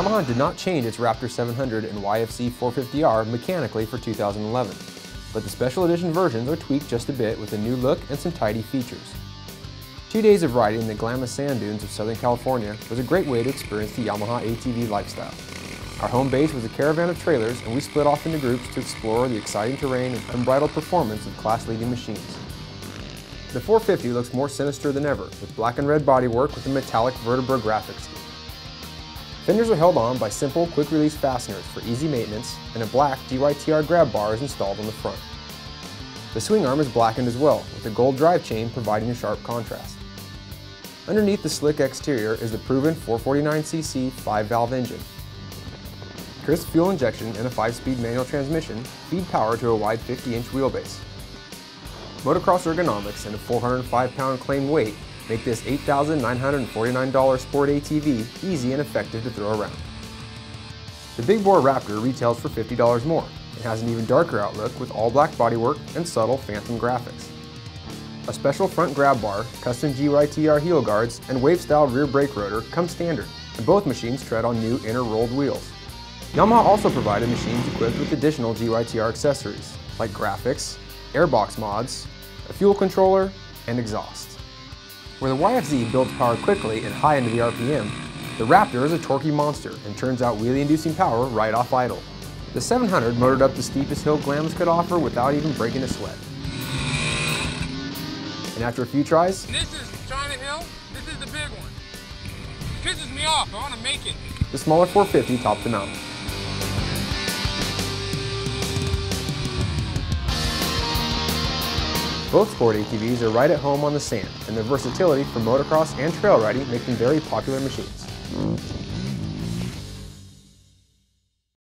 Yamaha did not change its Raptor 700 and YFZ 450R mechanically for 2011, but the special edition versions are tweaked just a bit with a new look and some tidy features. Two days of riding the Glamis sand dunes of Southern California was a great way to experience the Yamaha ATV lifestyle. Our home base was a caravan of trailers and we split off into groups to explore the exciting terrain and unbridled performance of class-leading machines. The 450 looks more sinister than ever, with black and red bodywork with a metallic vertebra graphics Fenders are held on by simple, quick-release fasteners for easy maintenance, and a black GYTR grab bar is installed on the front. The swing arm is blackened as well, with a gold drive chain providing a sharp contrast. Underneath the slick exterior is the proven 449cc 5-valve engine. Crisp fuel injection and a 5-speed manual transmission feed power to a wide 50-inch wheelbase. Motocross ergonomics and a 405-pound claim weight make this $8,949 sport ATV easy and effective to throw around. The Big Bore Raptor retails for $50 more and has an even darker outlook with all black bodywork and subtle phantom graphics. A special front grab bar, custom GYTR heel guards, and wave-style rear brake rotor come standard, and both machines tread on new inner rolled wheels. Yamaha also provided machines equipped with additional GYTR accessories, like graphics, airbox mods, a fuel controller, and exhaust. Where the YFZ builds power quickly and high into the RPM, the Raptor is a torquey monster and turns out wheelie-inducing power right off idle. The 700 motored up the steepest hill Glamis could offer without even breaking a sweat. And after a few tries... This is China Hill, this is the big one. It pisses me off, I want to make it. The smaller 450 topped the mountain. Both sport ATVs are right at home on the sand, and their versatility for motocross and trail riding make them very popular machines.